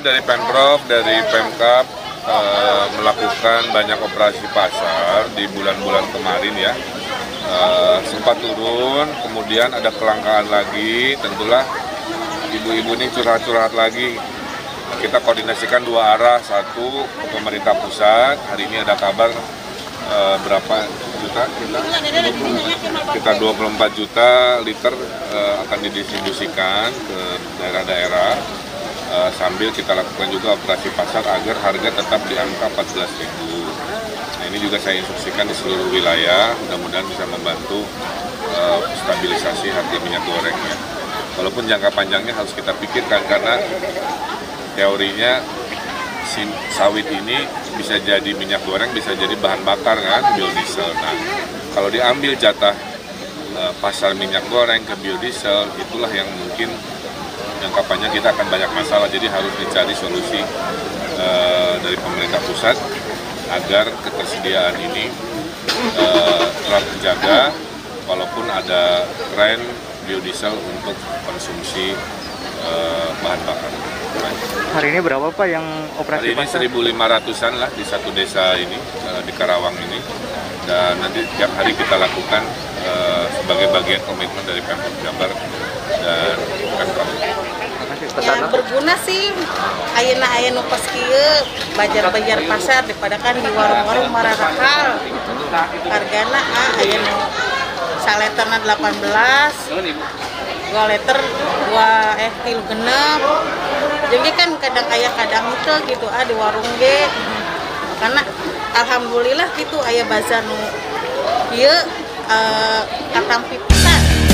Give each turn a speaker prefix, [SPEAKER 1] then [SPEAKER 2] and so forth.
[SPEAKER 1] Dari Pemprov, dari Pemkap eh, melakukan banyak operasi pasar di bulan-bulan kemarin ya. Eh, sempat turun, kemudian ada kelangkaan lagi, tentulah ibu-ibu ini curhat-curhat lagi. Kita koordinasikan dua arah, satu ke pemerintah pusat, hari ini ada kabar eh, berapa juta? Kita kita 24 juta liter eh, akan didistribusikan ke daerah-daerah eh, sambil kita lakukan juga operasi pasar agar harga tetap di angka 14.000. Nah, ini juga saya instruksikan di seluruh wilayah, mudah-mudahan bisa membantu eh, stabilisasi harga minyak gorengnya. Walaupun jangka panjangnya harus kita pikirkan karena teorinya sawit ini bisa jadi minyak goreng, bisa jadi bahan bakar kan, biodiesel. Nah, kalau diambil jatah eh, pasar minyak goreng ke biodiesel, itulah yang mungkin yang kapannya kita akan banyak masalah. Jadi harus dicari solusi eh, dari pemerintah pusat agar ketersediaan ini eh, telah terjaga, walaupun ada tren biodiesel untuk konsumsi eh, bahan bakar.
[SPEAKER 2] Hari ini berapa Pak yang
[SPEAKER 1] Hari
[SPEAKER 2] operasi
[SPEAKER 1] ini
[SPEAKER 2] pasar?
[SPEAKER 1] 1.500-an lah di satu desa ini, di Karawang ini. Dan nanti tiap hari kita lakukan sebagai bagian komitmen dari Pemprov Jabar dan.
[SPEAKER 3] Berguna sih. Ayeuna aya nu pas kieu bajar-bajar pasar daripada kan di warung-warung marahakal hargana ah aya nu saleterna 18 dua liter dua eh kilo genep. Jadi kan kadang ayah kadang itu gitu ah di warung ge. Karena alhamdulillah gitu ayah bazar nu ieu eh, katampi pisan